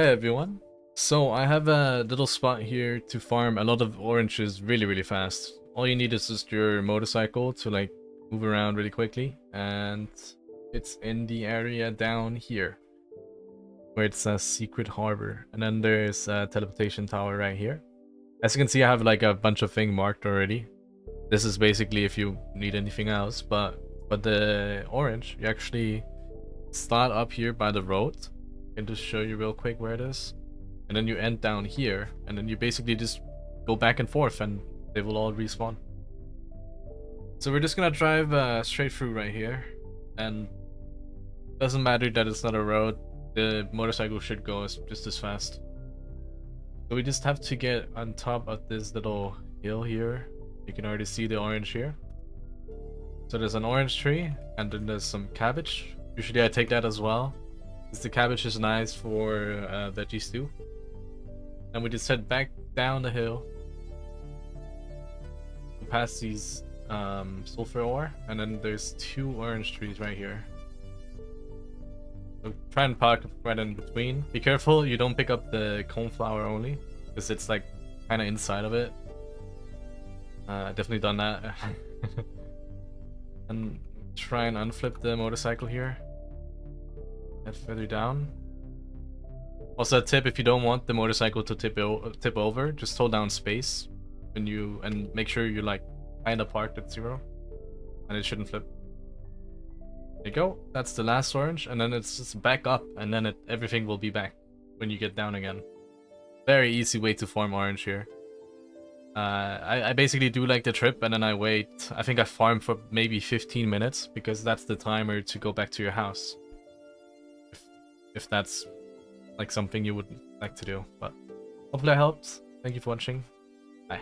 Hey everyone. So I have a little spot here to farm a lot of oranges really really fast. All you need is just your motorcycle to like move around really quickly and it's in the area down here where it's a secret harbor and then there's a teleportation tower right here. As you can see I have like a bunch of things marked already. This is basically if you need anything else but but the orange you actually start up here by the road can just show you real quick where it is. And then you end down here, and then you basically just go back and forth and they will all respawn. So we're just gonna drive uh, straight through right here, and doesn't matter that it's not a road, the motorcycle should go just as fast. So we just have to get on top of this little hill here. You can already see the orange here. So there's an orange tree, and then there's some cabbage. Usually I take that as well. The cabbage is nice for uh, veggie stew. And we just head back down the hill. Past these um, sulfur ore, and then there's two orange trees right here. So try and park right in between. Be careful you don't pick up the coneflower only, because it's like kind of inside of it. Uh, definitely done that. and try and unflip the motorcycle here. Head further down. Also a tip, if you don't want the motorcycle to tip, tip over, just hold down space when you and make sure you like kind of parked at zero and it shouldn't flip. There you go. That's the last orange and then it's just back up and then it, everything will be back when you get down again. Very easy way to farm orange here. Uh, I, I basically do like the trip and then I wait. I think I farm for maybe 15 minutes because that's the timer to go back to your house if that's like something you would like to do. But hopefully that helps. Thank you for watching. Bye.